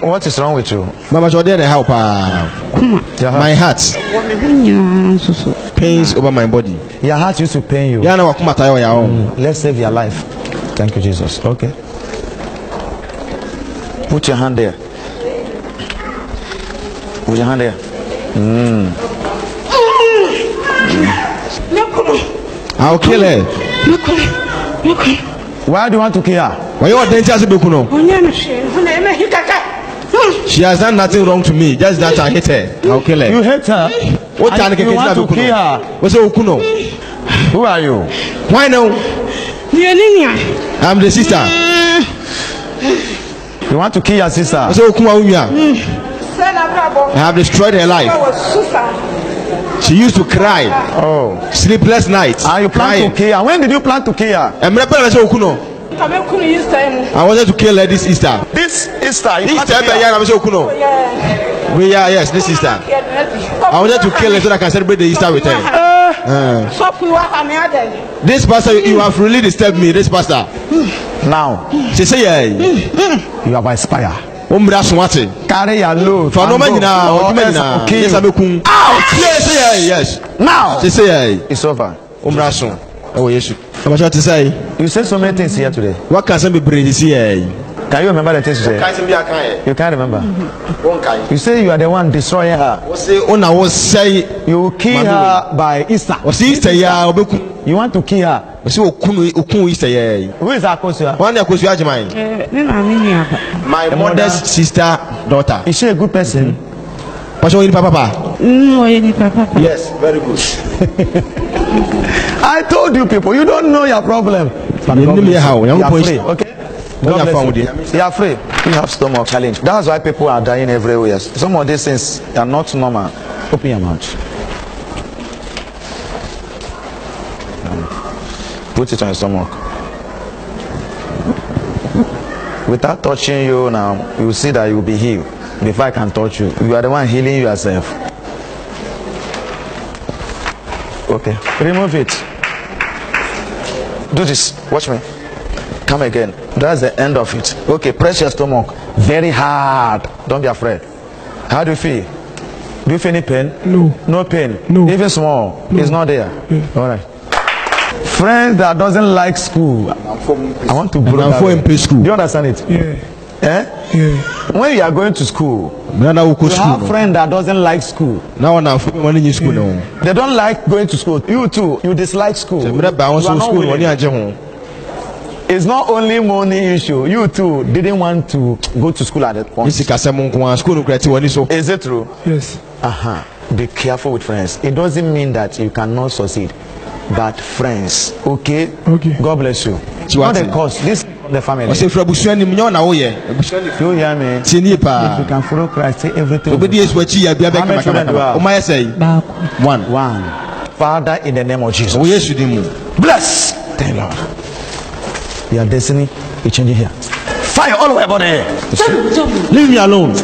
What is wrong with you? Mama Jordan and help her. Your My heart, pains over my body. your heart used to pain you. Own. Let's save your life. Thank you, Jesus. Okay. Put your hand there. Put your hand there. I'll kill her. Why do you want to kill her? Why you denti ase beku no? She has done nothing wrong to me. Just that I hit her. I'll kill her. You hate her. What And you want to kill her. What's the okuno? Who are you? Why now? I'm the sister. You want to kill your sister. What's na brabɔ I have destroyed her life. She used to cry. Oh. Sleepless nights. And you plan Crying. to kill her. When did you plan to kill her? Emre pẹlẹ na se okuno. nka mɛku no yista mu I wanted to kill her this Easter. This Easter. You This plan to Easter kill ya her. na se okuno. yɛ We are yes this Easter. I wanted to kill her so that I can celebrate the Easter with her. Uh, sɔfo wa ha me adɛ this pastor you have really disturbed me. This pastor. Now, She say yeah. you have aspire. O mìíràn sùn wá ti. Carry your load. For no and man go. nyinaa Or ọdún else I will nyinaa kill yes you. abe kun. Yes say yeah yes. Now, She say yeah. it's over. O mìíràn sùn. Ẹwọ Yesu. Ọmọọṣẹ́ ti sẹ́yìn. You said so many things here today. Wọ́n kàn sẹ́ bebree ti sí ẹ̀ yìí. Can you remember the things you said? Káyọ̀sẹ̀ bí a kan yẹ. You can't remember. Wọ́n kàn yìí. You say you are the one destroying her. Wọ́n sẹ́ ó na wọ́n sẹ́yìn. You will kill Madu. her by Easter. Ọ̀sẹ̀ Easter yà ọbẹ̀ kun. You want to kill her. Ọ̀sẹ̀ òkun òkun Easter yà yìí. Who is Akosia? Wọ́n ní àkóso àjẹmọ́ yìí. Ɛ, ne maame nua ba My The mother's mother. sister daughter. Is she a good person? Pàṣẹ wọ́n yìí ní papa. Mm, ɔyɛ nipa papa Yes very good. I told you people, you don't know your problem. Yẹn ní mi yẹ ha You kò are pọ̀ free, okay? Wọ́n God yà bless fún àwọn you. You are free. You have stomach challenge. That's why people are dying everywhere. Some of these things are not normal. Open your mouth. Put it on your stomach. Without touching you now, you will see that you will be healed. Before I can touch you, you are the one healing yourself. Okay, remove it. Do this. Watch me. Come again. That's the end of it. Okay, press your stomach very hard. Don't be afraid. How do you feel? Do you feel any pain? No. No pain. No. Even small. It's not there. All right. Friends that doesn't like school. I want to blow I'm that for way. MP school. Do you understand it? Yeah. Eh? Yeah. When you are going to school, you have sukuu. friend that doesn't like school. Wọ́n náà fún mi wọ́n yín sukuu náà. They don't like going to school. You too, you dislike school. Mìíràn bá àwọn sọ sukuu wọ́n willing. àjẹ hàn. It's not only money issue. You too didn't want to go to school at that point. sì kàsẹ́ mu nkùn wa sukuu nìkúrẹ́ tí wọ́n ní so. Is it true? Yes. Uh-huh. Be careful with friends. It doesn't mean that you cannot succeed. But friends, okay? Okay. God bless you. Not the cause. This the family. Ọ̀sẹ̀ fúra busua ni mu nyɛ ɔna woyɛ. Busua ni You hear me? tie nie If you paa. can follow Christ, say everything. Obi di esu akyi yɛ bɛ do you kama have? kama. Ɔmo ayɛ sɛ yi. baako One. One. Father, in the name of Jesus. Ɔwɔ Yesu di mu. Bless. Thank you, Lord. Your destiny is changing here. Fire all over your body. Leave me alone.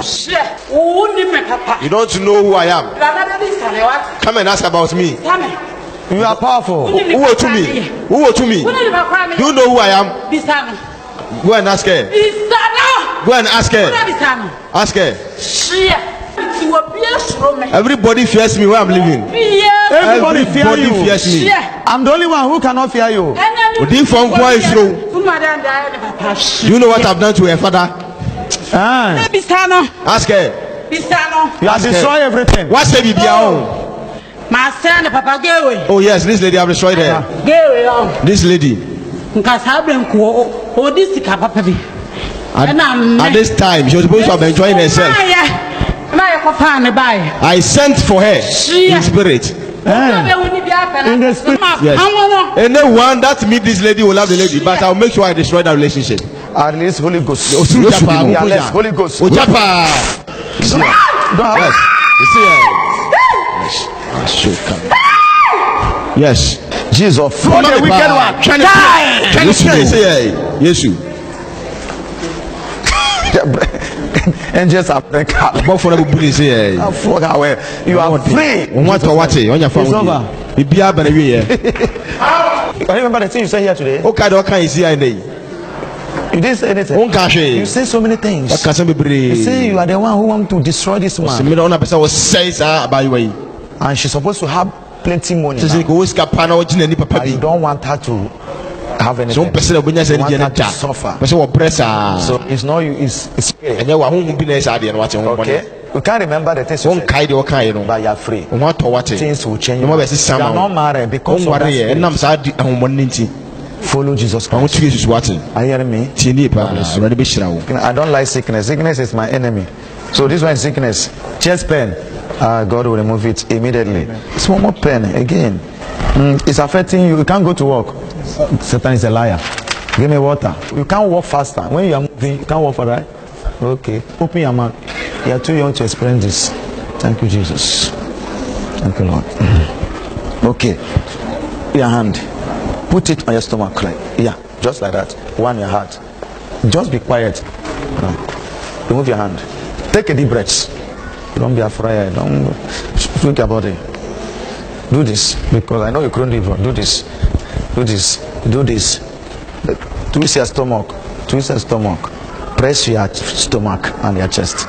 ṣe òun ní mẹ papa You don't know who I am. Come and ask about me. You are powerful. Who will to me? Who will to me? wọ́n ní nípa kúrẹ́ mi Do you know who I am? bisa mi Go and ask her. bisa náà Go and ask wọ́n náà her. bisa mi Ask her. ṣíyẹ ìwọ bí èsùrò mi Everybody fears me where I'm living. bí yẹ Everybody fear Everybody you. fears me. ṣíyẹ I'm the only one who cannot fear you. ẹnẹ ní Odi fọ nkwa esuro. fún mi àdá ndá ẹ ní papa ṣí. Do you know what I've done to her father? Ah, bisa náà Ask her. bisa náà you are Ask her. destroying everything. What say be bia o? màá sẹ́ ní papa géèwé Oh yes, this lady have destroyed her. géèwé ọ̀ This lady. nka sáà bẹ̀rẹ̀ nkù ó di sika papa bi. At, Ẹna mme. at this time, she was supposed to have been enjoying herself. Má yẹ kọ́ fáà ní báyìí. I sent for her in spirit. In the spirit. Yes. Àwọn náà. Anyone that meet this lady will love the lady, but I'll make sure I destroy that relationship. At least Holy Ghost. Osuru Yes, japa, we okoya. are less Holy Ghost. Ojapa. You see her? Don't have- Yes. You see her? Yes. Ashoka. Yes. Jesus. Flood the wicked one. Can you see her? Yesu. Angels are breaking out. Bọ́fọ̀ náà bó bu ní sí ẹ̀. Fuck away. You are free. Wọ́n wá tọ̀ wá tẹ̀, wọ́n yà fún It's àwọn over. òbí. Ibi abẹ́rẹ́ wí yẹ. Can you remember the thing you said here today? Ó ká dọ̀ ọ́ ká yìí sí àyìn náà yìí. You didn't say anything. wonka hwee You say so many things. wakasa You say you bebree are the one who want to destroy this man. sɛmmerɛ wona pɛ sɛ wɔsɛe saa abaayewa yi And she's supposed to have plenty money. sɛ sɛ now. nka ɔwɔ sika paa na wɔgye n'ani papa But bi you don't want her to have sɛ anything. wompɛ sɛ na wobɛnya sɛ You ne want deɛ no her to da suffer. pɛ sɛ wɔbrɛ saa So it's not you, it's, it's spirit. ɛnyɛ wahohom bi na ɛyɛ saa deɛ no wate ho Okay? You can't remember the things you said, wonkae deɛ wɔkaeɛ no but you're free. wo ho atɔ wate Things will change. nneɛma You bɛsesa are ma not married because of that wonwareɛ spirit. ɛnam saa de ahommɔne no nti Follow Jesus ma Christ. wotu yesu so wate Are you hearing me? tie nie paa awurade bɛhyira wo I don't like sickness. Sickness is my enemy. So this one is sickness. Chest pain. Uh, God will remove it immediately. Small more pain again. Mm, it's affecting you. You can't go to work. Satan is a liar. Give me water. You can't walk faster. When you are moving, you can't walk fast, right? Okay. Open your mouth. You are too young to experience this. Thank you, Jesus. Thank you, Lord. Okay. Your hand. Put it on your stomach. Like, yeah, just like that. One your heart. Just be quiet. Now, remove your hand. Take a deep breath. Don't be afraid. Don't think about it. Do this because I know you couldn't live. Do this. Do this. Do this. Twist your stomach. Twist your stomach. Press your stomach and your chest.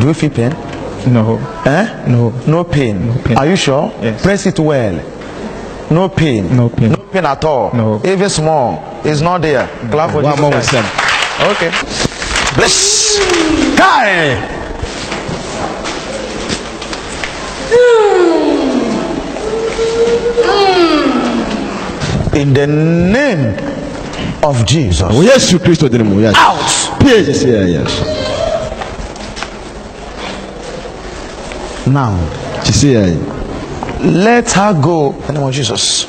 Do you feel pain? No, Eh? no, No pain. No pain. Are you sure? Yes. Press it well. No pain. No pain. No pain at all. No. Even small. It's not there. Clap for One Jesus more with them. Okay. Bless. Guy. In the name of Jesus. wɔ yesu kristo din mu yes Out. pie sɛsɛ yes Now, let her go. In the name of Jesus.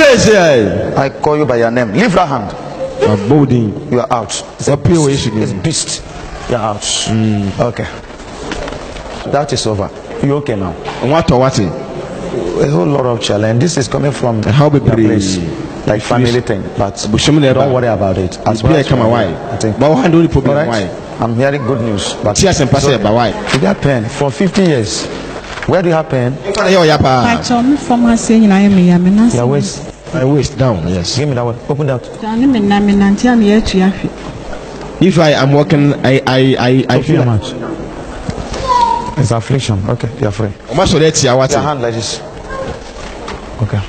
Pie sɛ I call you by your name. Leave that hand. abɔ wo din You are out. It's a Wapie beast. It's beast. You are out. Okay. That is over. You okay now? ho atɔ wate A whole lot of challenge. This is coming from How your bebree. place, like family thing. But Bosom na don't worry about it. As Biribi a as ɛka ma you- wae I think. ma wo handle ne All problem right. wae I'm hearing good news. But ti asɛmpa sɛ ɛba wae you got pain for 50 years. Where do you have pain? mfa na yɛ ɔya paa Pakyɛ me fam ase nyinaa yɛ meya me nase Your waist. My waist down yes Give me that one. Open that. if i am working i i i i feel mouth. It's affliction. Okay, you're free. sɔrɔ atia wate Your hand like this. Okay.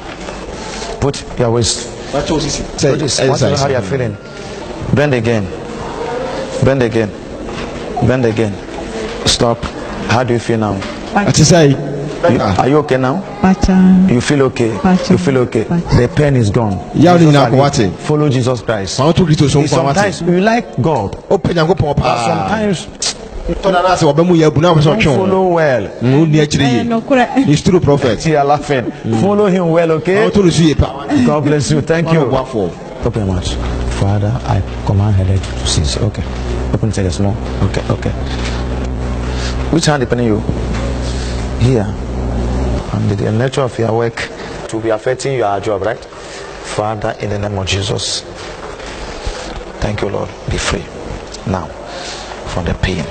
Put your waist. wate wo sisi Do this. I want to know how you're feeling. Bend again. Bend again. Bend again. Stop. How do you feel now? ate sɛ You- are you okay now? pakyaa You feel okay? Pacha. You feel okay? Pacha. The pain is gone. Yaw ne Jesus nyinaa are kɔ wate. you. Follow Jesus Christ. ma woto kristo so nkwa wate Sometimes you like God. wopɛ nyankopɔn But paa sometimes tɔda no ase wɔbɛ mu yɛ abu na wopɛ sɛ don't ɔtwe wo follow well. wonni akyire ɛyɛ yie nokorɛ He's true prophet See, you're laughing. Follow him well, ma okay? woto no so yie paa God bless you. Thank you. ɔboafoɔ Open your mouth. Father, I command her leg to cease. Okay. Open it small. Okay, okay. Which hand depending you? Here. And the, nature of your work to be affecting your job, right? Father, in the name of Jesus. Thank you, Lord. Be free. Now. From the pain,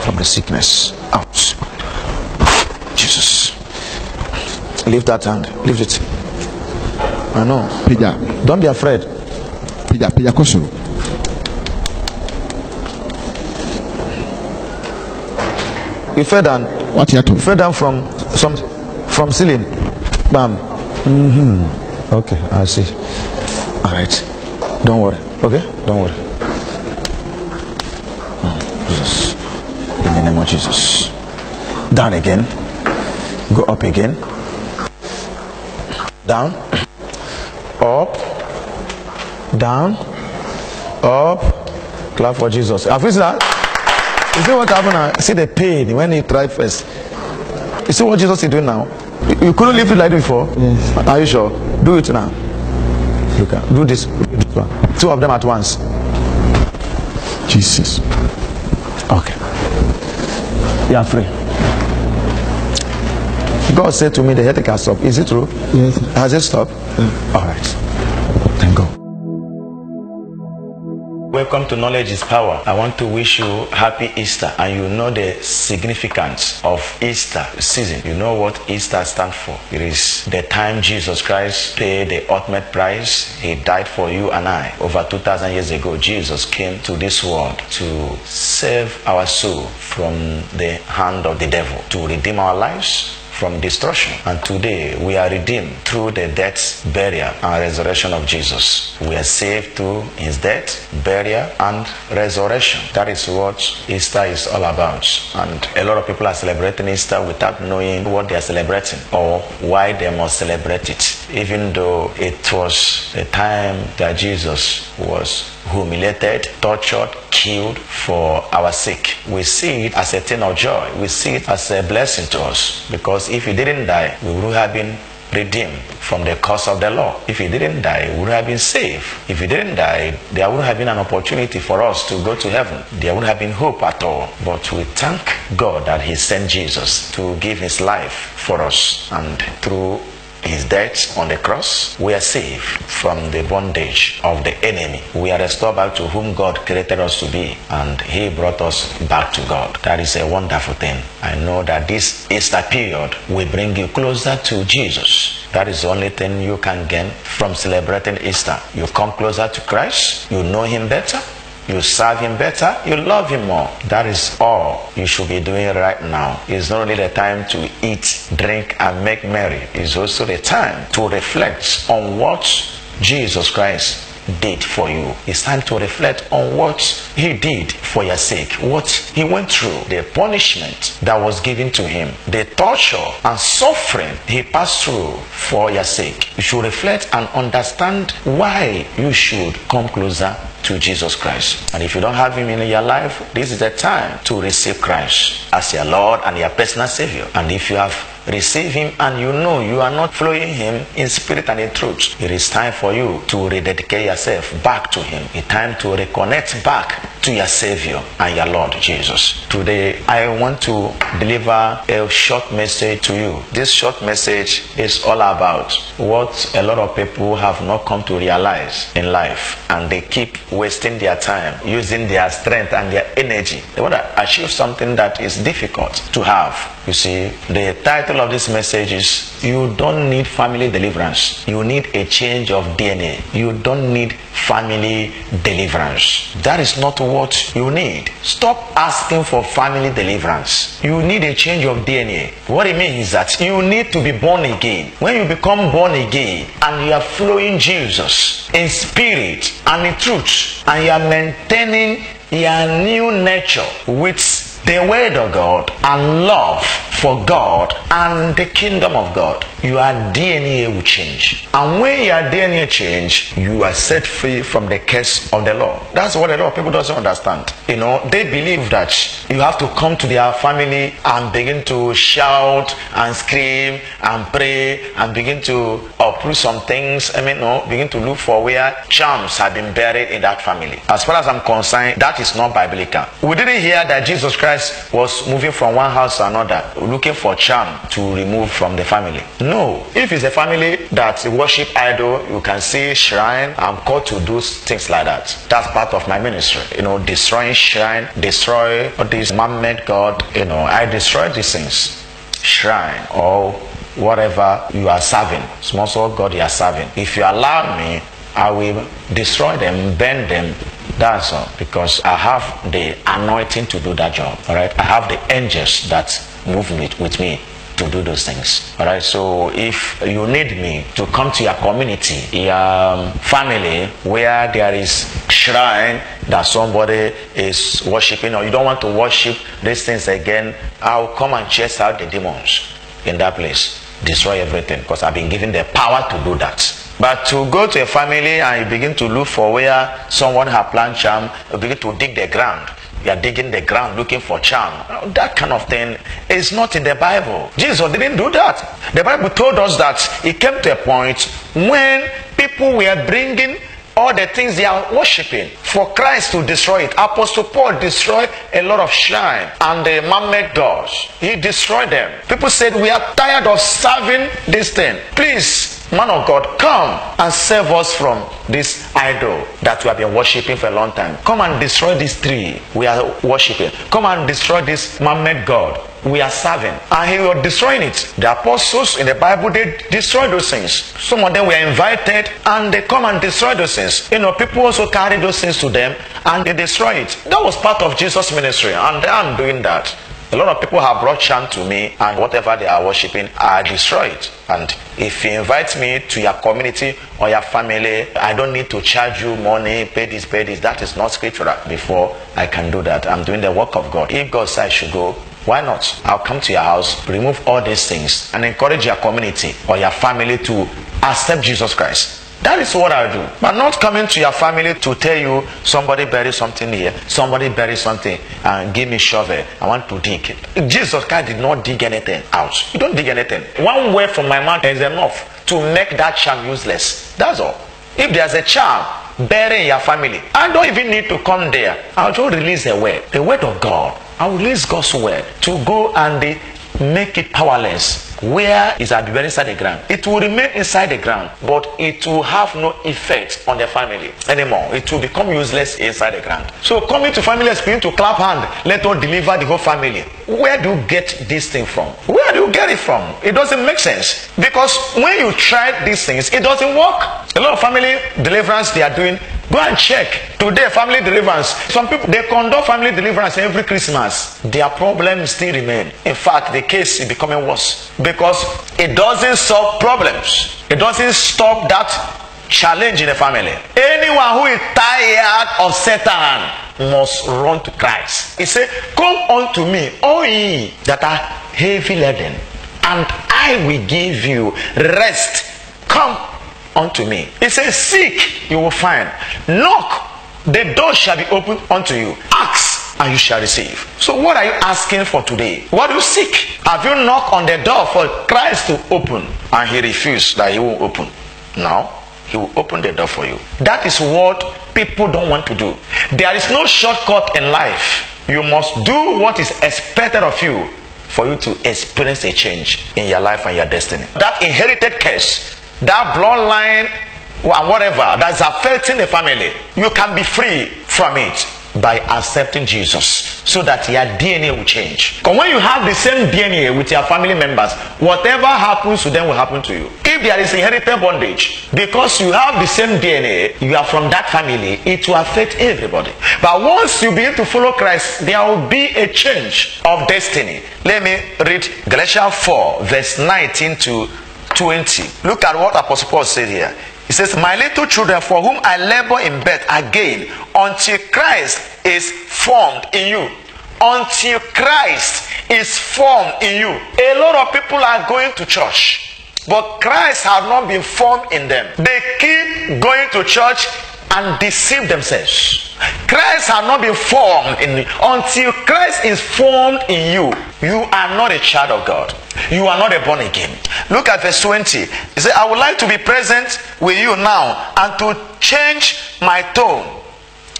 from the sickness. Out. Jesus. Lift that hand. Lift it. I know. pagya Don't be afraid. pagya pagya kɔ soro You fell down. wate ato fell down from some from ceiling. Bam. hmm Okay, I see. All right. Don't worry. Okay, don't worry. Mm, Jesus. In the name of Jesus. Down again. Go up again. Down. Up. Down. Up. Clap for Jesus. Have you seen that? You see what happened now? See the pain when he tried first. You see what Jesus is doing now? You, you couldn't lift it like this before? Yes. Are you sure? Do it now. Look at do this. this one. Two of them at once. Jesus. Okay. You are free. God said to me the headache has stopped. Is it true? Yes. Has it stopped? All right. Welcome to Knowledge is Power. I want to wish you happy Easter and you know the significance of Easter season. You know what Easter stands for. It is the time Jesus Christ paid the ultimate price. He died for you and I. Over 2000 years ago, Jesus came to this world to save our soul from the hand of the devil, to redeem our lives from destruction. And today we are redeemed through the death, burial, and resurrection of Jesus. We are saved through his death, burial, and resurrection. That is what Easter is all about. And a lot of people are celebrating Easter without knowing what they are celebrating or why they must celebrate it. Even though it was the time that Jesus was humiliated, tortured, killed for our sake. We see it as a thing of joy. We see it as a blessing to us because if he didn't die, we would have been redeemed from the curse of the law. If he didn't die, we would have been saved. If he didn't die, there would have been an opportunity for us to go to heaven. There would have been hope at all. But we thank God that he sent Jesus to give his life for us and through his death on the cross, we are saved from the bondage of the enemy. We are restored back to whom God created us to be, and He brought us back to God. That is a wonderful thing. I know that this Easter period will bring you closer to Jesus. That is the only thing you can gain from celebrating Easter. You come closer to Christ, you know Him better, you serve him better, you love him more. That is all you should be doing right now. It's not only the time to eat, drink, and make merry, it's also the time to reflect on what Jesus Christ did for you. It's time to reflect on what he did for your sake, what he went through, the punishment that was given to him, the torture and suffering he passed through for your sake. You should reflect and understand why you should come closer to Jesus Christ. And if you don't have him in your life, this is the time to receive Christ as your Lord and your personal Savior. And if you have received him and you know you are not following him in spirit and in truth, it is time for you to rededicate yourself back to him. It's time to reconnect back to your Savior and your Lord Jesus. Today, I want to deliver a short message to you. This short message is all about what a lot of people have not come to realize in life and they keep wasting their time using their strength and their energy. They want to achieve something that is difficult to have. You see, the title of this message is You Don't Need Family Deliverance. You need a change of DNA. You don't need family deliverance. That is not what you need. Stop asking for family deliverance. You need a change of DNA. What it means is that you need to be born again. When you become born again and you are flowing Jesus in spirit and in truth, and you are maintaining your new nature with the word of God and love for God and the kingdom of God, your DNA will change. And when your DNA change, you are set free from the curse of the law. That's what a lot of people doesn't understand. You know, they believe that you have to come to their family and begin to shout and scream and pray and begin to uproot some things. I mean, no, begin to look for where charms have been buried in that family. As far as I'm concerned, that is not biblical. We didn't hear that Jesus Christ was moving from one house to another, looking for charm to remove from the family. No. If it's a family that worship idol, you can see shrine. I'm called to do things like that. That's part of my ministry. You know, destroying shrine, destroy this man-made God. You know, I destroy these things. Shrine or whatever you are serving, soul God you are serving. If you allow me, I will destroy them, burn them, that's all. Because I have the anointing to do that job. All right. I have the angels that move with, with me to do those things. All right. So if you need me to come to your community, your um, family, where there is shrine that somebody is worshiping, or you don't want to worship these things again, I'll come and chase out the demons in that place, destroy everything, because I've been given the power to do that. But to go to a family and you begin to look for where someone has planted charm, you begin to dig the ground. You are digging the ground looking for charm. That kind of thing is not in the Bible. Jesus didn't do that. The Bible told us that it came to a point when people were bringing all the things they are worshiping for Christ to destroy it. Apostle Paul destroyed a lot of shrine and the man-made gods. He destroyed them. People said, we are tired of serving this thing. Please, man of God, come and save us from this idol that we have been worshiping for a long time. Come and destroy this tree we are worshiping. Come and destroy this man-made God we are serving. And he was destroying it. The apostles in the Bible, they destroyed those things. Some of them were invited and they come and destroy those things. You know, people also carry those things to them and they destroy it. That was part of Jesus' ministry and I'm doing that. A lot of people have brought chant to me, and whatever they are worshiping, I destroy it. And if you invite me to your community or your family, I don't need to charge you money, pay this, pay this. That is not scriptural. Before I can do that, I'm doing the work of God. If God says I should go, why not? I'll come to your house, remove all these things, and encourage your community or your family to accept Jesus Christ. That is what I do. I'm not coming to your family to tell you somebody buried something here, somebody buried something, and give me shovel. I want to dig. It. Jesus Christ did not dig anything out. You don't dig anything. One word from my mouth is enough to make that charm useless. That's all. If there's a charm buried in your family, I don't even need to come there. I'll just release a word, the word of God. I'll release God's word to go and make it powerless where is at buried inside the ground. It will remain inside the ground, but it will have no effect on the family anymore. It will become useless inside the ground. So coming to family experience to clap hand, let us deliver the whole family. Where do you get this thing from? Where do you get it from? It doesn't make sense. Because when you try these things, it doesn't work. A lot of family deliverance they are doing Go and check. Today, family deliverance. Some people they conduct family deliverance every Christmas. Their problems still remain. In fact, the case is becoming worse because it doesn't solve problems. It doesn't stop that challenge in the family. Anyone who is tired of Satan must run to Christ. He said, Come unto me, all ye that are heavy laden, and I will give you rest. Come unto me. He says, Seek, you will find. Knock, the door shall be opened unto you. Ask, and you shall receive. So, what are you asking for today? What do you seek? Have you knocked on the door for Christ to open, and he refused that he won't open? Now, he will open the door for you. That is what people don't want to do. There is no shortcut in life. You must do what is expected of you for you to experience a change in your life and your destiny. That inherited curse that bloodline and whatever that's affecting the family, you can be free from it by accepting Jesus so that your DNA will change. Because when you have the same DNA with your family members, whatever happens to them will happen to you. If there is inherited bondage, because you have the same DNA, you are from that family, it will affect everybody. But once you begin to follow Christ, there will be a change of destiny. Let me read Galatians 4, verse 19 to 20. Look at what Apostle Paul said here. Says, My little children, for whom I labor in bed again, until Christ is formed in you. Until Christ is formed in you. A lot of people are going to church, but Christ has not been formed in them. They keep going to church and deceive themselves. Christ has not been formed in you. Until Christ is formed in you, you are not a child of God. You are not a born again. Look at verse 20. He said, I would like to be present with you now and to change my tone.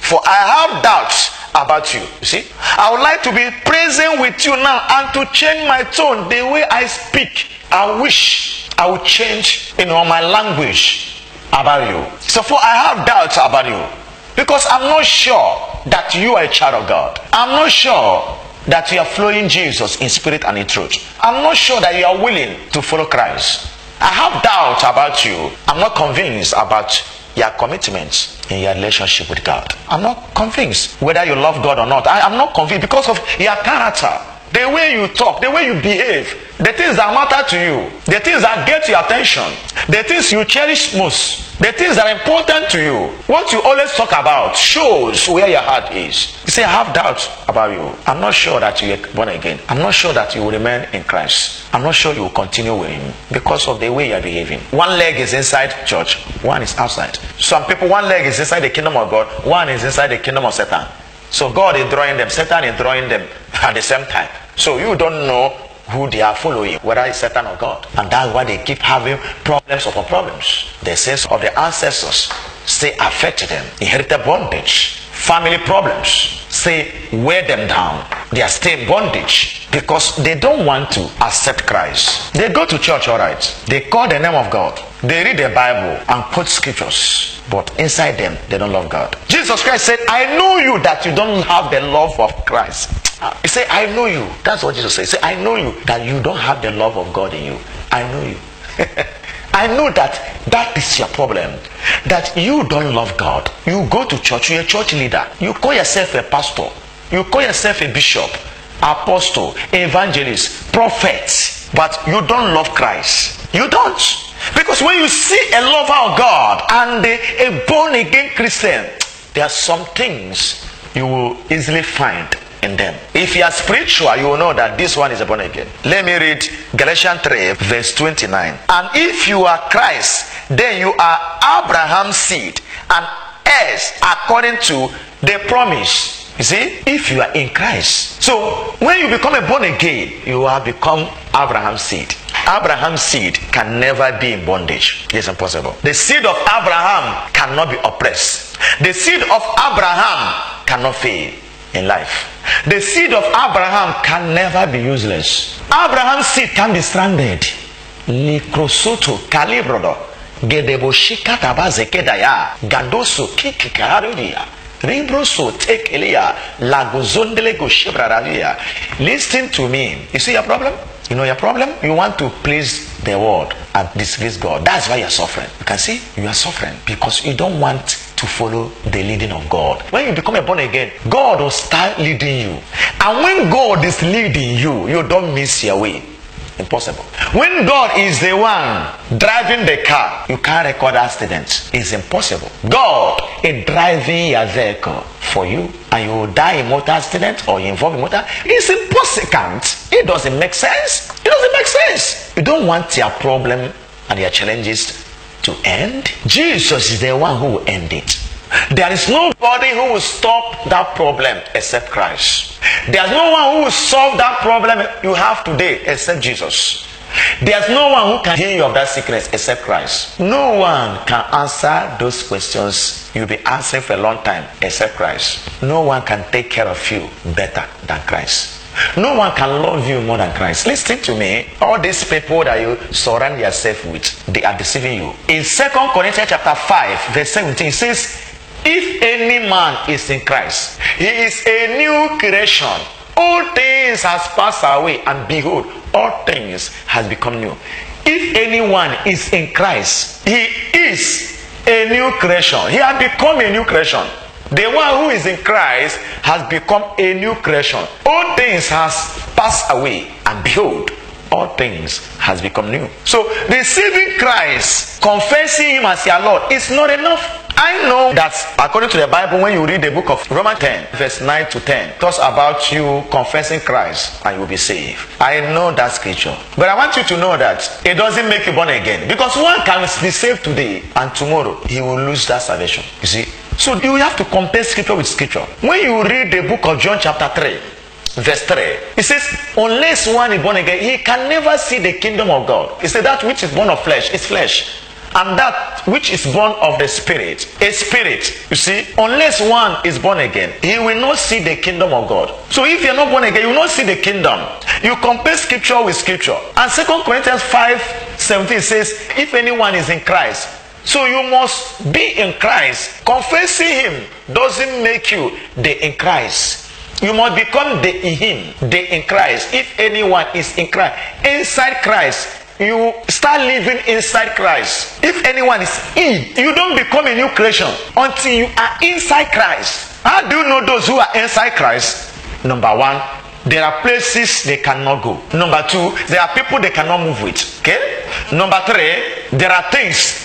For I have doubts about you. You see? I would like to be present with you now and to change my tone, the way I speak. I wish I would change, you know, my language about you. So for I have doubts about you. Because I'm not sure that you are a child of God. I'm not sure that you are flowing Jesus in spirit and in truth. I'm not sure that you are willing to follow Christ. I have doubts about you. I'm not convinced about your commitment in your relationship with God. I'm not convinced whether you love God or not. I am not convinced because of your character, the way you talk, the way you behave, the things that matter to you, the things that get your attention, the things you cherish most, the things that are important to you. What you always talk about shows where your heart is. You say, I have doubts about you. I'm not sure that you are born again. I'm not sure that you will remain in Christ. I'm not sure you will continue with Him because of the way you are behaving. One leg is inside church, one is outside. Some people, one leg is inside the kingdom of God, one is inside the kingdom of Satan. So God is drawing them, Satan is drawing them at the same time. So you don't know who they are following, whether it's Satan or God. And that's why they keep having problems upon problems. The sense of the ancestors say affect them. Inherited bondage, family problems, say wear them down. They are still in bondage because they don't want to accept Christ. They go to church, all right. They call the name of God. They read the Bible and quote scriptures, but inside them, they don't love God. Jesus Christ said, I know you that you don't have the love of Christ. He said, I know you. That's what Jesus said. He said, I know you that you don't have the love of God in you. I know you. I know that that is your problem. That you don't love God. You go to church, you're a church leader. You call yourself a pastor. You call yourself a bishop, apostle, evangelist, prophet. But you don't love Christ. You don't. Because when you see a lover of God and a, born again Christian, there are some things you will easily find in them. If you are spiritual, you will know that this one is a born again. Let me read Galatians 3, verse 29. And if you are Christ, then you are Abraham's seed and heirs according to the promise. You see, if you are in Christ. So when you become a born again, you have become Abraham's seed. Abraham's seed can never be in bondage. It's impossible. The seed of Abraham cannot be oppressed. The seed of Abraham cannot fail in life. The seed of Abraham can never be useless. Abraham's seed can be stranded. Likrosoto kalibrodo gedeboshika tabazekedaya gadoso kikikarudia ribroso tekelia lagozondele goshebradaria. Listen to me. You see your problem? You know your problem? You want to please the world and displease God. That's why you're suffering. You can see you are suffering because you don't want to follow the leading of God. When you become a born again, God will start leading you. And when God is leading you, you don't miss your way. Impossible. When God is the one driving the car, you can't record accidents. It's impossible. God is driving your vehicle for you and you will die in motor accident or you involve in motor. It's impossible. It doesn't make sense. It doesn't make sense. You don't want your problem and your challenges to end. Jesus is the one who will end it. There is nobody who will stop that problem except Christ. There's no one who will solve that problem you have today except Jesus. There's no one who can heal you of that sickness except Christ. No one can answer those questions you'll be answering for a long time except Christ. No one can take care of you better than Christ. No one can love you more than Christ. Listen to me. All these people that you surround yourself with, they are deceiving you. In Second Corinthians chapter 5, verse 17, it says, If any man is in Christ, he is a new creation. All things has passed away, and behold, all things has become new. If anyone is in Christ, he is a new creation. He has become a new creation. The one who is in Christ has become a new creation. All things has passed away, and behold, all things has become new. So receiving Christ, confessing him as your Lord is not enough. I know that according to the Bible, when you read the book of Romans 10, verse 9 to 10, talks about you confessing Christ and you will be saved. I know that scripture. But I want you to know that it doesn't make you born again. Because one can be saved today and tomorrow he will lose that salvation. You see? So you have to compare scripture with scripture. When you read the book of John chapter 3, verse 3 it says unless one is born again he can never see the kingdom of god. He said that which is born of flesh is flesh and that which is born of the spirit is spirit. You see unless one is born again he will not see the kingdom of god. So if you're not born again you will not see the kingdom. You compare scripture with scripture. And second corinthians 5 17 says if anyone is in christ so you must be in christ confessing him doesn't make you the in christ you must become the in him, the in Christ. If anyone is in Christ, inside Christ, you start living inside Christ. If anyone is in, you don't become a new creation until you are inside Christ. How do you know those who are inside Christ? Number one, there are places they cannot go. Number two, there are people they cannot move with. Okay? Number three, there are things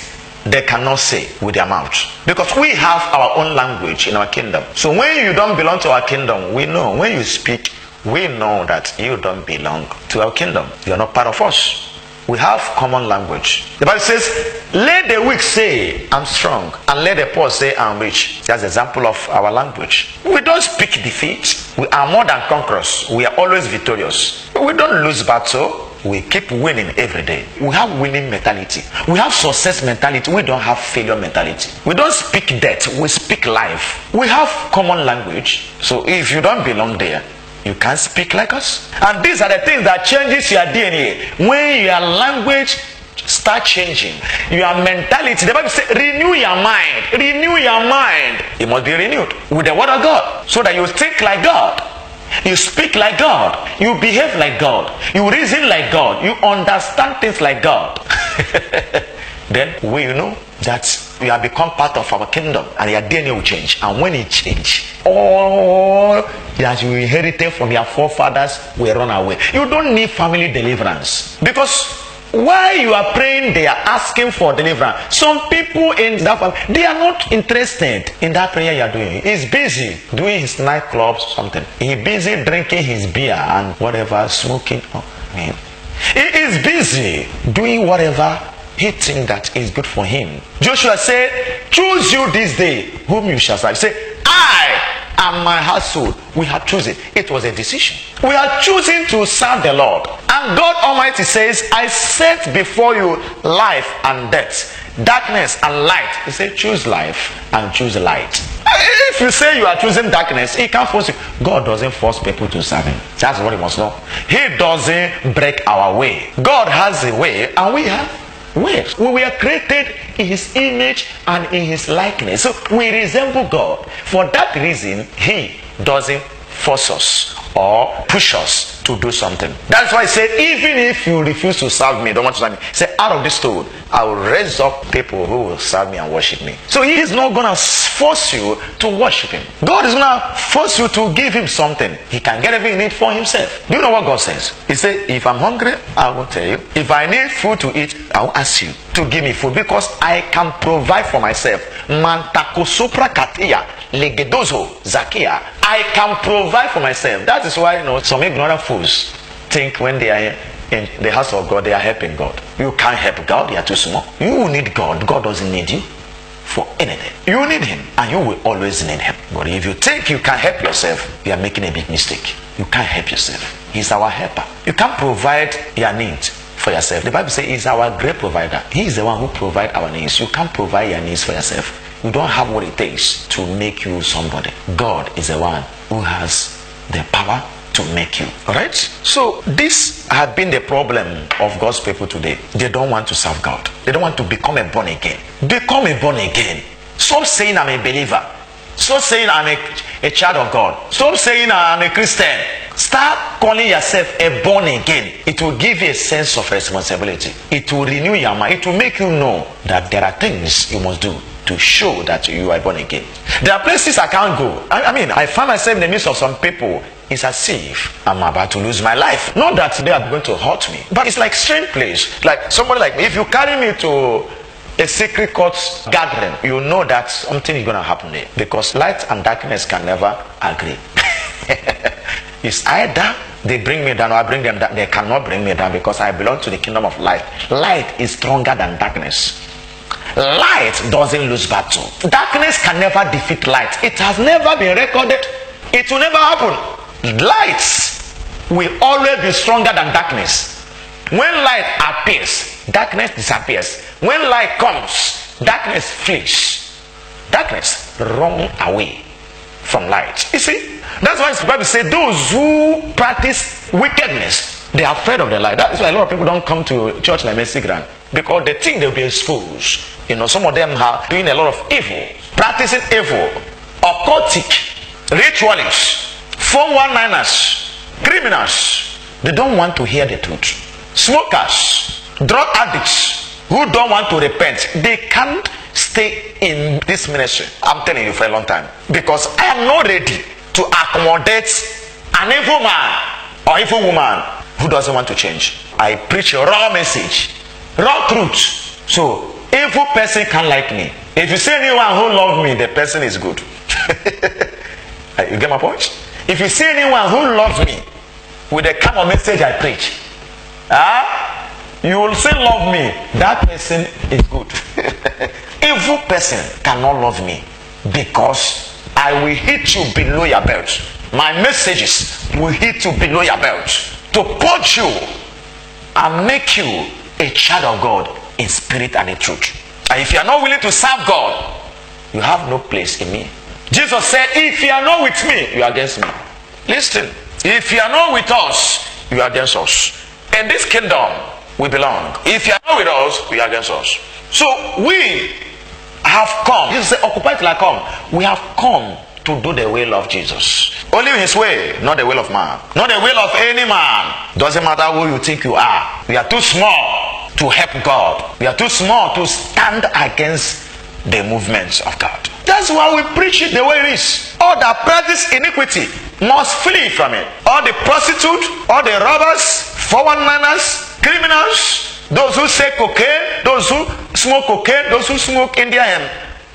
they cannot say with their mouth. Because we have our own language in our kingdom. So when you don't belong to our kingdom we know. When you speak we know that you don't belong to our kingdom. You are not part of us. We have common language. The bible says let the weak say i'm strong and let the poor say i'm rich that's example of our language. We don't speak defeat. We are more than conquerors. We are always victorious. We don't lose battle we keep winning every day. We have winning mentality. We have success mentality. We don't have failure mentality. We don't speak death. We speak life. We have common language. So if you don't belong there, you can't speak like us. And these are the things that changes your DNA. When your language start changing, your mentality, the Bible says, renew your mind. Renew your mind. It must be renewed with the word of God. So that you think like God. You speak like God. You behave like God. You reason like God. You understand things like God. then we know that you have become part of our kingdom and your DNA will change. And when it change, all that you inherited from your forefathers will run away. You don't need family deliverance because while you are praying, they are asking for deliverance. Some people in that family, they are not interested in that prayer you are doing. He's busy doing his nightclubs, something. He's busy drinking his beer and whatever, smoking. Oh, man. He is busy doing whatever he think that is good for him. Joshua said, Choose you this day whom you shall serve. Say, I and my household, we have chosen. It was a decision. We are choosing to serve the Lord. And God Almighty says, I set before you life and death, darkness and light. He said, choose life and choose light. If you say you are choosing darkness, he can't force you. God doesn't force people to serve him. That's what he must know. He doesn't break our way. God has a way and we have ways. We were created in his image and in his likeness. So we resemble God. For that reason, he doesn't force us or push us to do something. That's why I said, even if you refuse to serve me, don't want to serve me, say, out of this stone, I will raise up people who will serve me and worship me. So he is not going to force you to worship him. God is going to force you to give him something. He can get everything he needs for himself. Do you know what God says? He said, if I'm hungry, I will tell you. If I need food to eat, I will ask you to give me food because I can provide for myself. Mantako supra katia legedozo zakia. I can provide for myself. That is why you know some ignorant fools think when they are in the house of God, they are helping God. You can't help God, you are too small. You need God, God doesn't need you for anything. You need Him, and you will always need Him. But if you think you can help yourself, you are making a big mistake. You can't help yourself. He's our helper. You can't provide your needs for yourself. The Bible says He's our great provider. He is the one who provides our needs. You can't provide your needs for yourself. You don't have what it takes to make you somebody. God is the one who has the power to make you. Alright? So this has been the problem of God's people today. They don't want to serve God. They don't want to become a born again. Become a born again. Stop saying I'm a believer. Stop saying I'm a, a child of God. Stop saying I'm a Christian. Start calling yourself a born again. It will give you a sense of responsibility. It will renew your mind. It will make you know that there are things you must do to show that you are born again. There are places I can't go. I, I, mean, I find myself in the midst of some people. It's as if I'm about to lose my life. Not that they are going to hurt me, but it's like strange place. Like somebody like me. If you carry me to a secret court gathering, you know that something is going to happen there because light and darkness can never agree. it's either they bring me down or I bring them down. They cannot bring me down because I belong to the kingdom of light. Light is stronger than darkness. Light doesn't lose battle. Darkness can never defeat light. It has never been recorded. It will never happen. Light will always be stronger than darkness. When light appears, darkness disappears. When light comes, darkness flees. Darkness run away from light. You see, that's why the Bible says those who practice wickedness, they are afraid of the light. That's why a lot of people don't come to church like Mercy Grand because they think they'll be exposed. You know, some of them are doing a lot of evil, practicing evil, occultic, ritualists, 419ers, criminals. They don't want to hear the truth. Smokers, drug addicts who don't want to repent, they can't stay in this ministry. I'm telling you for a long time. Because I am not ready to accommodate an evil man or evil woman who doesn't want to change. I preach a raw message, raw truth. So, evil person can't like me. If you see anyone who love me, the person is good. you get my point? If you see anyone who loves me with the kind of message I preach, ah, you will say love me. That person is good. Evil person cannot love me because I will hit you below your belt. My messages will hit you below your belt to purge you and make you a child of God in spirit and in truth. And if you are not willing to serve God, you have no place in me. Jesus said, If you are not with me, you are against me. Listen, if you are not with us, you are against us. In this kingdom, we belong. If you are not with us, we are against us. So we have come. Jesus said, Occupy till I come. We have come to do the will of Jesus. Only his way, not the will of man. Not the will of any man. Doesn't matter who you think you are. We are too small to help God. We are too small to stand against the movements of God. That's why we preach it the way it is. All that practice iniquity must flee from it. All the prostitute, all the robbers, 419ers, criminals, those who say cocaine, those who smoke cocaine, those who smoke Indian hemp,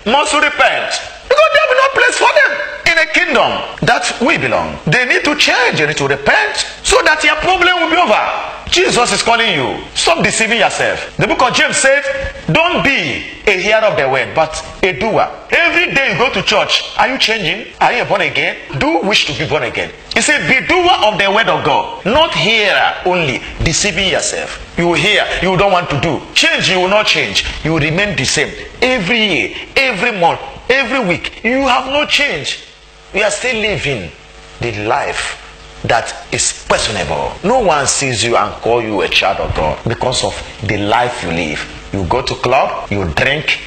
must repent. Because there will be no place for them in a kingdom that we belong. They need to change, they need to repent so that your problem will be over. Jesus is calling you. Stop deceiving yourself. The book of James says, Don't be a hearer of the word, but a doer. Every day you go to church, are you changing? Are you born again? Do wish to be born again? He said, Be doer of the word of God, not hearer only, deceiving yourself. You hear, you don't want to do. Change, you will not change. You remain the same. Every year, every month, every week, you have no change. You are still living the life that is questionable. No one sees you and call you a child of God because of the life you live. You go to club, you drink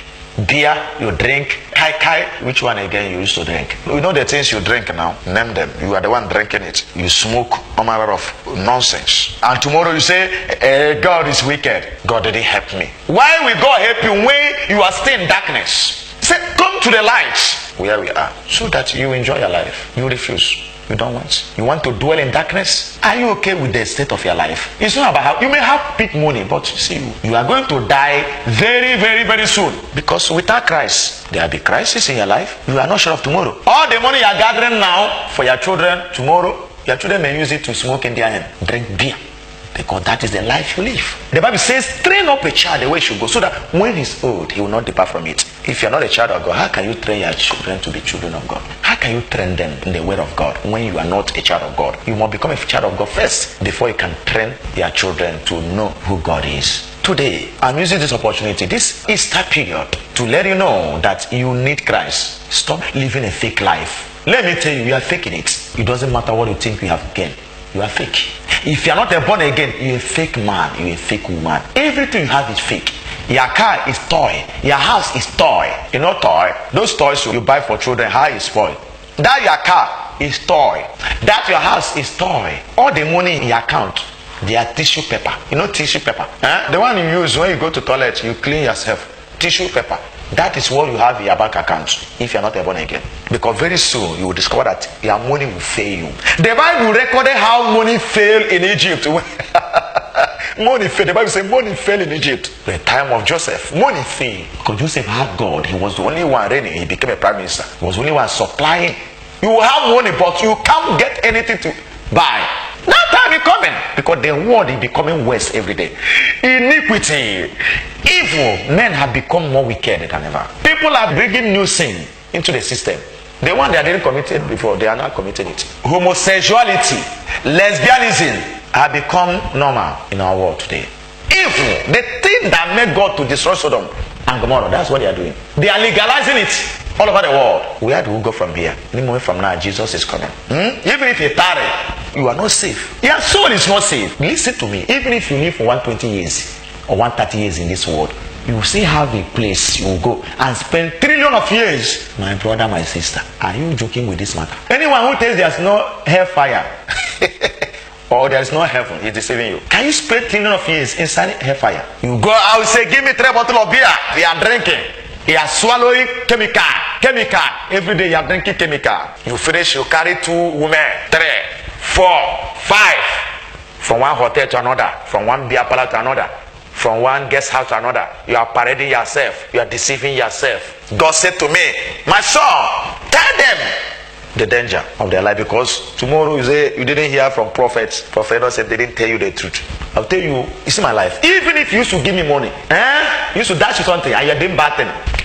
beer, you drink kai kai. Which one again you used to drink? You know the things you drink now. Name them. You are the one drinking it. You smoke all manner of nonsense. And tomorrow you say, eh, God is wicked. God didn't help me. Why will God help you when you are still in darkness? Say, come to the light where we are so that you enjoy your life. You refuse. You don't want. You want to dwell in darkness? Are you okay with the state of your life? It's not about how you may have big money, but see, you are going to die very, very, very soon. Because without Christ, there will be crisis in your life. You are not sure of tomorrow. All the money you are gathering now for your children, tomorrow, your children may use it to smoke in their hand, drink beer. Because that is the life you live. The Bible says, train up a child the way he should go, so that when he's old, he will not depart from it. If you're not a child of God, how can you train your children to be children of God? How can you train them in the way of God when you are not a child of God? You must become a child of God first before you can train your children to know who God is. Today, I'm using this opportunity, this Easter period, to let you know that you need Christ. Stop living a fake life. Let me tell you, you are faking it. It doesn't matter what you think you have gained. You are fake. If you are not born again, you're a fake man, you're a fake woman. Everything you have is fake. Your car is toy. Your house is toy. You know toy? Those toys you buy for children, how is spoiled. That your car is toy. That your house is toy. All the money in your account, they are tissue paper. You know tissue paper? Huh? The one you use when you go to toilet, you clean yourself. Tissue paper. That is what you have in your bank account if you are not a born again. Because very soon you will discover that your money will fail you. The Bible recorded how money failed in Egypt. money failed. The Bible says money failed in Egypt. The time of Joseph, money failed. Because Joseph had God. He was the only one reigning. He became a prime minister. He was the only one supplying. You have money, but you can't get anything to buy. That time is coming because the world is becoming worse every day. Iniquity, evil, men have become more wicked than ever. People are bringing new sin into the system. The one they didn't committed before, they are not committing it. Homosexuality, lesbianism have become normal in our world today. Evil, the thing that made God to destroy Sodom and Gomorrah, that's what they are doing. They are legalizing it all over the world. Where do we go from here? Any moment from now, Jesus is coming. Hmm? Even if you tarry, you are not safe. Your soul is not safe. Listen to me. Even if you live for 120 years or 130 years in this world, you still have a place you will go and spend trillion of years. My brother, my sister, are you joking with this matter? Anyone who tells there's no hellfire or there is no heaven is deceiving you. Can you spend trillion of years inside hellfire? You go out say, give me three bottle of beer. We are drinking. You are swallowing chemical, chemical. Every day you are drinking chemical. You finish, you carry two women, three, four, five, from one hotel to another, from one beer parlor to another, from one guest house to another. You are parading yourself. You are deceiving yourself. God said to me, my son, tell them the danger of their life because tomorrow you say you didn't hear from prophets. Prophet said they didn't tell you the truth. I'll tell you, you see my life. Even if you used to give me money, eh? You to dash you something and you're doing bad thing.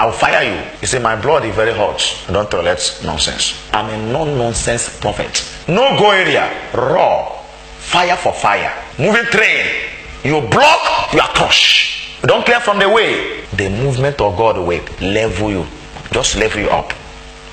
I'll fire you. You say my blood is very hot. Don't tolerate nonsense. I'm a non-nonsense prophet. No go area, raw. fire for fire. Moving train, you block, you are crushed. Don't clear from the way. The movement of God will level you, just level you up.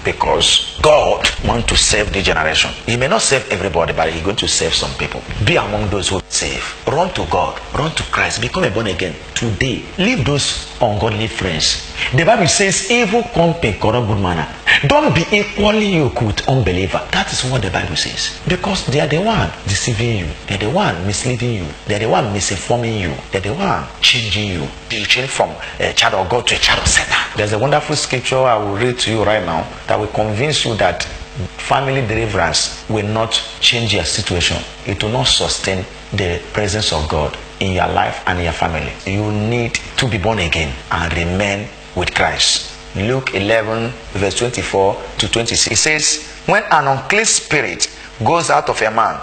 Because God wants to save the generation. He may not save everybody, but He's going to save some people. Be among those who save. Run to God. Run to Christ. Become a born again today. Leave those ungodly friends. The Bible says, "Evil come company corrupt good manner." Don't be equally yoked with unbeliever. That is what the Bible says. Because they are the one deceiving you. They're the one misleading you. They're the one misinforming you. They're the one changing you. You change from a child of God to a child of Satan. There's a wonderful scripture I will read to you right now that will convince you that family deliverance will not change your situation. It will not sustain the presence of God in your life and your family. You need to be born again and remain with Christ. Luke 11, verse 24 to 26 it says, When an unclean spirit goes out of a man,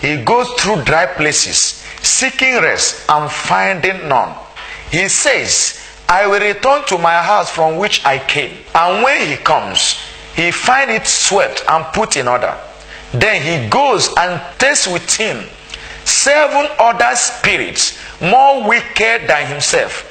he goes through dry places, seeking rest and finding none. He says, I will return to my house from which I came. And when he comes, he find it swept and put in order. Then he goes and takes with him seven other spirits more wicked than himself.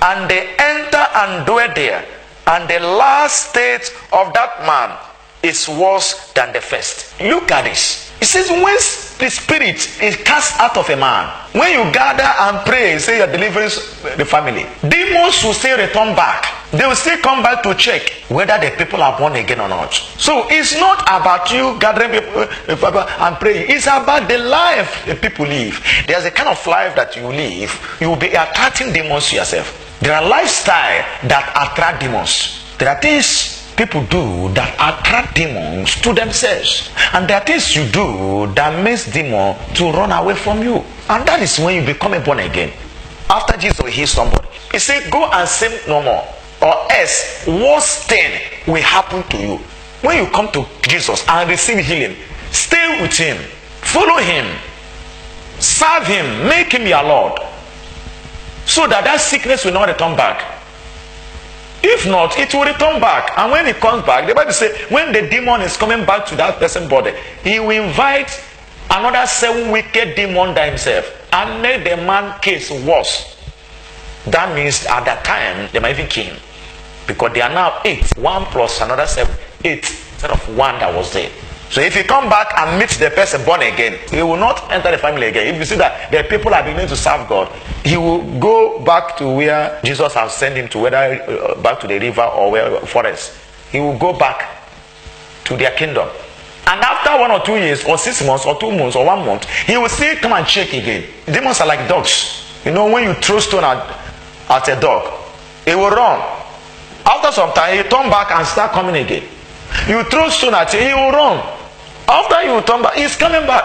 And they enter and dwell there. And the last state of that man is worse than the first. Look at this. It says, when the spirit is cast out of a man, when you gather and pray, say you're delivering uh, the family, demons will still return back. They will still come back to check whether the people are born again or not. So it's not about you gathering people uh, and praying. It's about the life the people live. There's a kind of life that you live. You will be attracting demons to yourself. There are lifestyle that attract demons. There are things people do that attract demons to themselves. And there are things you do that makes demon to run away from you. And that is when you become a born again. After Jesus heals somebody, he said, Go and sin no more. Or else worse thing will happen to you. When you come to Jesus and receive healing, stay with him, follow him, serve him, make him your Lord. So that that sickness will not return back. If not, it will return back. And when it comes back, the Bible says, when the demon is coming back to that person's body, he will invite another seven wicked demon than himself and make the man case worse. That means at that time, they might kill him. Because they are now eight. One plus another seven. Eight instead of one that was there. So if you come back and meet the person born again, he will not enter the family again. If you see that the people are beginning to serve God, he will go back to where Jesus has sent him to, whether uh, back to the river or where forest. He will go back to their kingdom. And after one or two years, or six months, or two months, or one month, he will still come and check again. Demons are like dogs. You know, when you throw stone at, at a dog, it will run. After some time, he turn back and start coming again. You throw stone at him, he will run. After you turn back, he's coming back.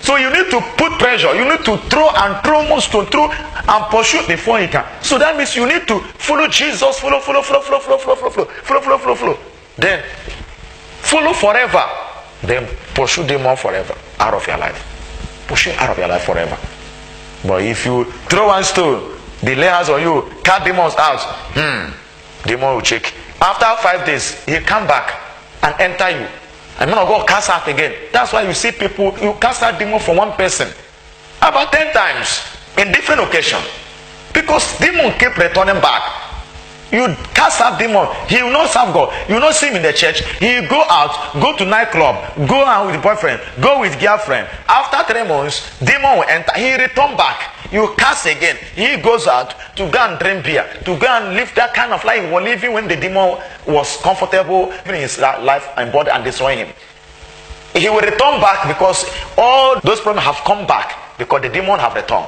So you need to put pressure. You need to throw and throw more stone, throw and pursue before he can. So that means you need to follow Jesus, follow, follow, follow, follow, follow, follow, follow, follow, follow, follow, follow. Then follow forever. Then pursue demon forever out of your life. Pursue out of your life forever. But if you throw one stone, the layers on you, cut demons out, hmm, demon will check. After five days, he come back and enter you. And man of God cast out again. That's why you see people, you cast out demon from one person about 10 times in different occasions. Because demon keep returning back. You cast out demon, he will not serve God. You will not see him in the church. He will go out, go to nightclub, go out with boyfriend, go with girlfriend. After three months, demon will enter. He return back. You cast again. He goes out to go and drink beer, to go and live that kind of life he was living when the demon was comfortable in his life and body and destroying him. He will return back because all those problems have come back because the demon have returned.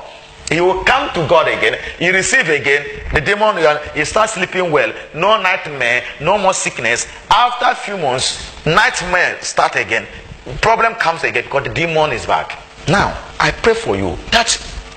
He will come to God again. He receive again. The demon, uh, he starts sleeping well. No nightmare, no more sickness. After a few months, nightmare start again. Problem comes again because the demon is back. Now, I pray for you that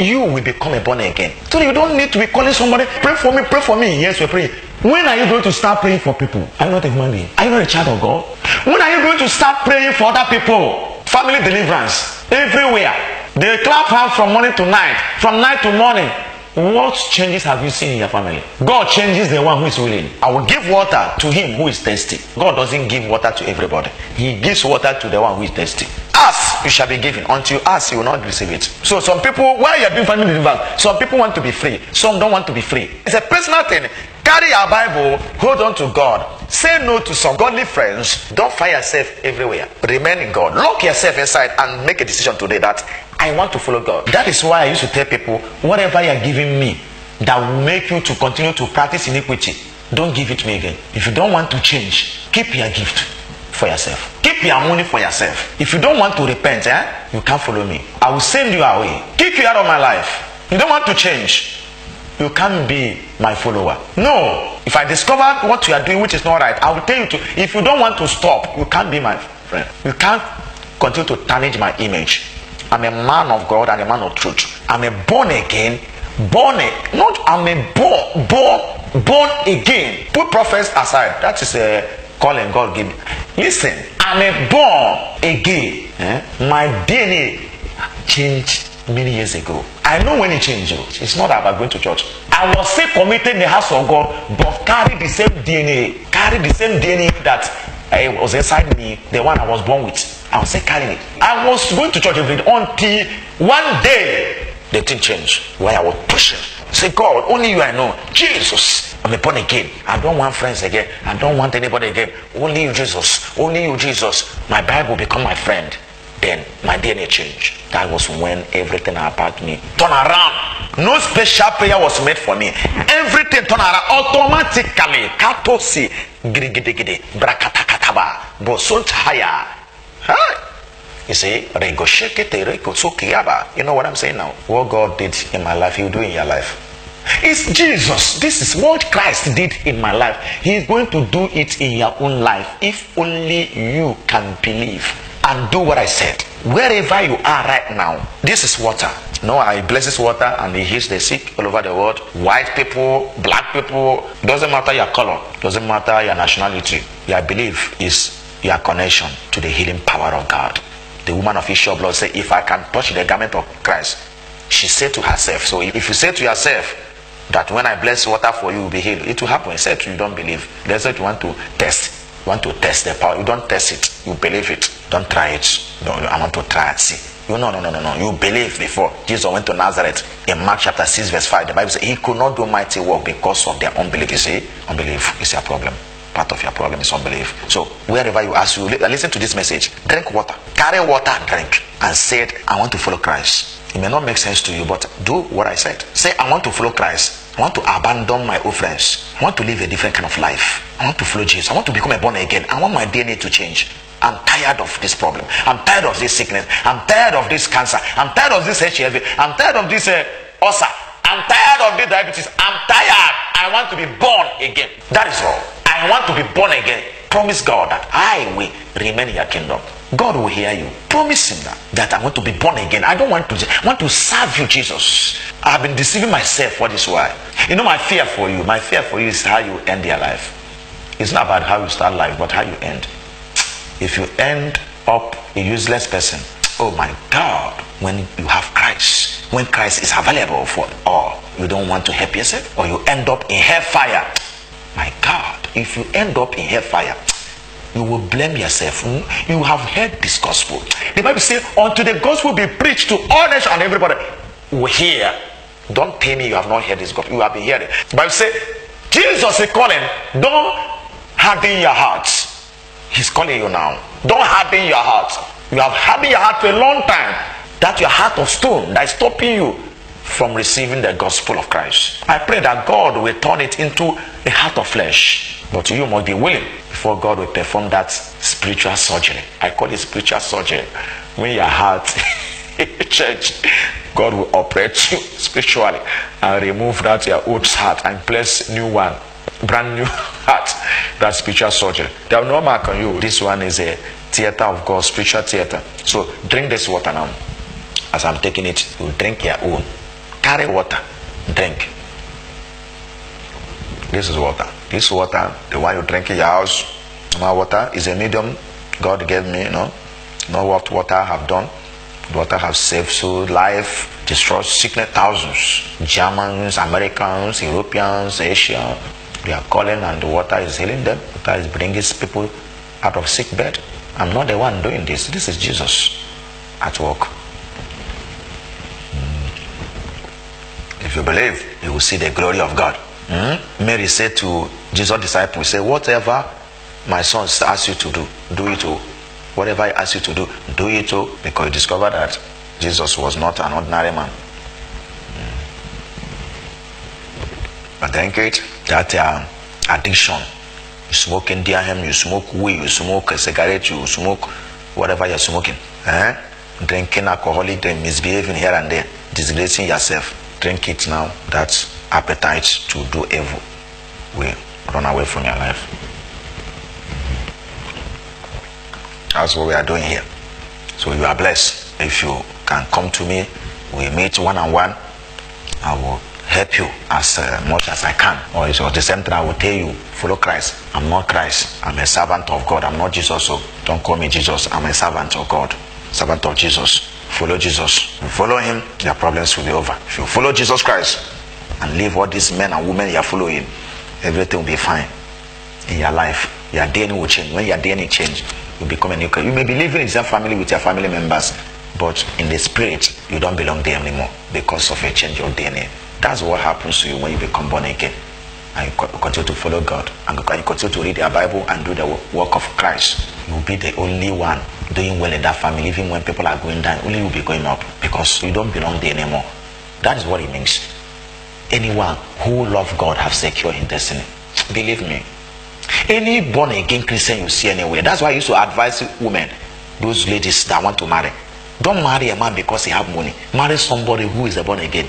you will become a born again. So you don't need to be calling somebody, pray for me, pray for me. Yes, we're praying. When are you going to start praying for people? You not a human being? Are you not a child of God? When are you going to start praying for other people? Family deliverance. Everywhere. They clap hands from morning to night, from night to morning. What changes have you seen in your family? God changes the one who is willing. I will give water to him who is thirsty. God doesn't give water to everybody. He gives water to the one who is thirsty. Ask, you shall be given. Until you ask, you will not receive it. So some people, why you are doing family deliverance? Some people want to be free. Some don't want to be free. It's a personal thing. Carry your Bible, hold on to God. Say no to some godly friends. Don't find yourself everywhere. Remain in God. Lock yourself inside and make a decision today that I want to follow God. That is why I used to tell people, whatever you are giving me that will make you to continue to practice iniquity, don't give it me again. If you don't want to change, keep your gift for yourself. Keep your money for yourself. If you don't want to repent, eh, you can't follow me. I will send you away. Kick you out of my life. You don't want to change. You can't be my follower. No. If I discover what you are doing which is not right, I will tell you to. If you don't want to stop, you can't be my friend. You can't continue to tarnish my image. I'm a man of God and a man of truth. I'm a born again, born a, not I'm a born, born, born again. Put prophets aside. That is a calling God give. Listen, I'm a born again. Eh? My DNA changed many years ago. I know when it changed. oh. It's not about going to church. I was still committed in the house of God, but carry the same DNA. Carry the same DNA that uh, was inside me, the one I was born with. I was still carrying it. I was going to church every day until one day the thing changed. Why I was pushing. Say, God, only you I know. Jesus. I'm a born again. I don't want friends again. I don't want anybody again. Only you, Jesus. Only you, Jesus. My Bible become my friend. Then my DNA changed. That was when everything about me turned around. No special prayer was made for me. Everything turned around automatically. Katosi, gidigidi, brakatakataba, bosuntaya. Huh? You see. You know what I'm saying now? What God did in my life, He will do in your life. It's Jesus. This is what Christ did in my life. He is going to do it in your own life. If only you can believe and do what I said. Wherever you are right now, this is water. No, I blesses water and he heals the sick all over the world. White people, black people, doesn't matter your color, doesn't matter your nationality. Your belief is your connection to the healing power of God. The woman of issue blood said, If I can touch the garment of Christ, she said to herself. So if you say to yourself that when I bless water for you, you will be healed, it will happen. Except you don't believe. That's what you want to test. You want to test the power. You don't test it. You believe it. Don't try it. No, I want to try and see. You no no no no no. You believe before Jesus went to Nazareth in Mark chapter six verse five. The Bible says he could not do mighty work because of their unbelief. You see, unbelief is your problem. Part of your problem is unbelief. So wherever you ask you listen to this message. Drink water. Carry water and drink. And said, I want to follow Christ. It may not make sense to you, but do what I said. Say, I want to follow Christ. I want to abandon my old friends. I want to live a different kind of life. I want to follow Jesus. I want to become a born again. I want my DNA to change. I'm tired of this problem. I'm tired of this sickness. I'm tired of this cancer. I'm tired of this HIV. I'm tired of this uh, ulcer. I'm tired of this diabetes. I'm tired. I want to be born again. That is all. I want to be born again. Promise God that I will remain in your kingdom. God will hear you. Promise him that, that I want to be born again. I don't want to I want to serve you, Jesus. I've been deceiving myself for this why. You know my fear for you. My fear for you is how you end your life. It's not about how you start life, but how you end. If you end up a useless person, oh my God, when you have Christ, when Christ is available for all, you don't want to help yourself, or you end up in hellfire. My God, if you end up in hellfire, you will blame yourself. Hmm? You have heard this gospel. The Bible says, until the gospel be preached to all nations and everybody will hear. Don't tell me you have not heard this gospel. You have been hearing. The Bible says, Jesus is calling. Don't harden your hearts. He's calling you now. Don't harden your heart. You have hardened your heart for a long time. That your heart of stone that is stopping you from receiving the gospel of Christ. I pray that God will turn it into a heart of flesh. But you must be willing before God will perform that spiritual surgery. I call it spiritual surgery. When your heart church, God will operate you spiritually and remove that your old heart and place new one brand new heart. That's spiritual surgery. There have no mark on you. This one is a theater of God, spiritual theater. So drink this water now. As I'm taking it, you drink your own. Carry water, drink. This is water. This water, the one you drink in your house, my water is a medium God gave me, you know. Know what water have done. Water have saved so life, destroyed sickness thousands. Germans, Americans, Europeans, Asia, they are calling and the water is healing them. Water is bringing people out of sick bed. I'm not the one doing this. This is Jesus. at work. If you believe, you will see the glory of God. Hmm? Mary said to Jesus' disciples, say, whatever my son asks you to do, do it to. Whatever I ask you to do, do it to, because you discover that Jesus was not an ordinary man. But then, Kate, that uh, addiction, you smoke Indian you smoke weed, you smoke a cigarette, you smoke whatever you're smoking. Eh? Drinking alcoholic drink, misbehaving here and there, disgracing yourself. Drink it now. That appetite to do evil will run away from your life. That's what we are doing here. So you are blessed. If you can come to me, we meet one on one. I will help you as uh, much as I can. Or it's the same thing I will tell you, follow Christ. I'm not Christ. I'm a servant of God. I'm not Jesus. So don't call me Jesus. I'm a servant of God. Servant of Jesus. Follow Jesus. You follow him, your problems will be over. If you follow Jesus Christ and leave all these men and women you are following, everything will be fine in your life. Your DNA will change. When your DNA change, you become a new creature. You may be living in the same family with your family members, but in the spirit, you don't belong there anymore because of a change of DNA. That's what happens to you when you become born again. And you continue to follow God and you continue to read your Bible and do the work of Christ. You will be the only one doing well in that family, even when people are going down. Only you will be going up because you don't belong there anymore. That is what it means. Anyone who love God have secure in destiny. Believe me. Any born again Christian you see anywhere. That's why I used to advise women, those ladies that want to marry. Don't marry a man because he have money. Marry somebody who is a born again.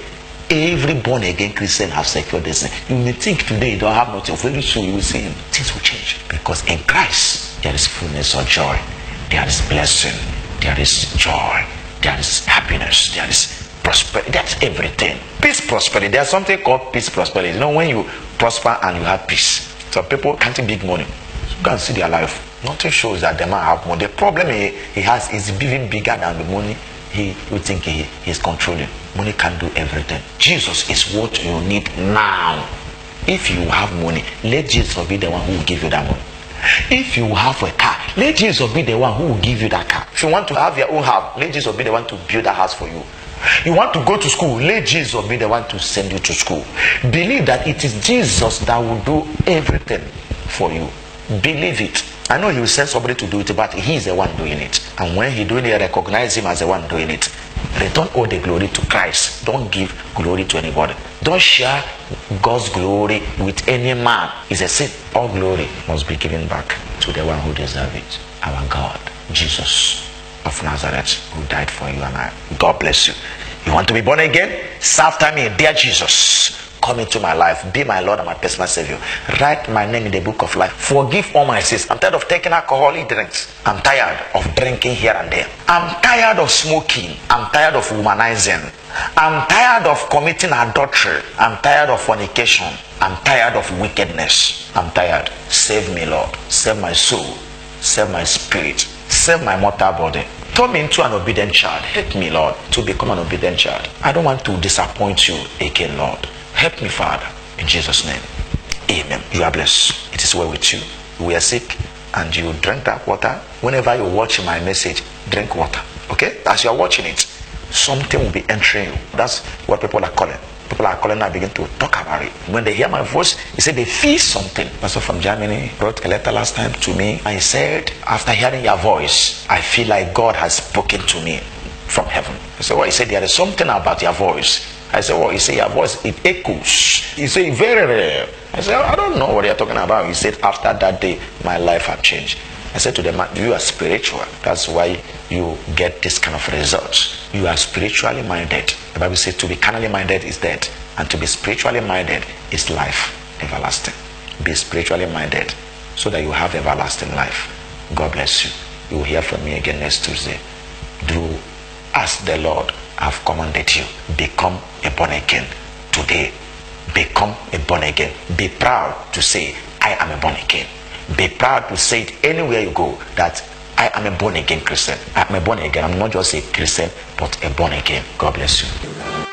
Every born again Christian have secured destiny. You may think today you don't have nothing. Very soon you will see. Things will change. Because in Christ there is fullness of joy. There is blessing. There is joy. There is happiness. There is prosperity. That's everything. Peace, prosperity. There's something called peace, prosperity. You know, when you prosper and you have peace, some people can't big money. You can see their life. Nothing shows that the man have money. The problem he, he has is even bigger than the money he you think he is controlling. Money can't do everything. Jesus is what you need now. If you have money, let Jesus be the one who will give you that money. If you have a car, let Jesus be the one who will give you that car. If you want to have your own house, let Jesus be the one to build that house for you. You want to go to school, let Jesus be the one to send you to school. Believe that it is Jesus that will do everything for you. Believe it. I know he will send somebody to do it, but he is the one doing it. And when he doing it, recognize him as the one doing it. Return all the glory to Christ. Don't give glory to anybody. Don't share God's glory with any man. It's a sin. All glory must be given back to the one who deserves it. Our God, Jesus of Nazareth, who died for you and I. God bless you. You want to be born again? Say after me, dear Jesus. Come into my life. Be my Lord and my personal Savior. Write my name in the book of life. Forgive all my sins. I'm tired of taking alcoholic drinks. I'm tired of drinking here and there. I'm tired of smoking. I'm tired of womanizing. I'm tired of committing adultery. I'm tired of fornication. I'm tired of wickedness. I'm tired. Save me, Lord. Save my soul. Save my spirit. Save my mortal body. Turn me into an obedient child. Help me, Lord, to become an obedient child. I don't want to disappoint you again, Lord. Help me, Father, in Jesus' name. Amen. You are blessed. It is well with you. We are sick and you drink that water. Whenever you watch my message, drink water. Okay? As you are watching it, something will be entering you. That's what people are calling. People are calling and begin to talk about it. When they hear my voice, they say they feel something. Pastor from Germany wrote a letter last time to me. I said, after hearing your voice, I feel like God has spoken to me from heaven. I said, well, he said, there is something about your voice. I said, well, he said, your voice, it echoes. He said, very rare. I said, I don't know what you're talking about. He said, after that day, my life had changed. I said to the man, you are spiritual. That's why you get this kind of results. You are spiritually minded. The Bible says to be carnally minded is death, and to be spiritually minded is life, everlasting. Be spiritually minded so that you have everlasting life. God bless you. You will hear from me again next Tuesday. Do ask the Lord have commanded you. Become a born again today. Become a born again. Be proud to say, I am a born again. Be proud to say it anywhere you go that I am a born again Christian. I am a born again. I'm not just a Christian, but a born again. God bless you.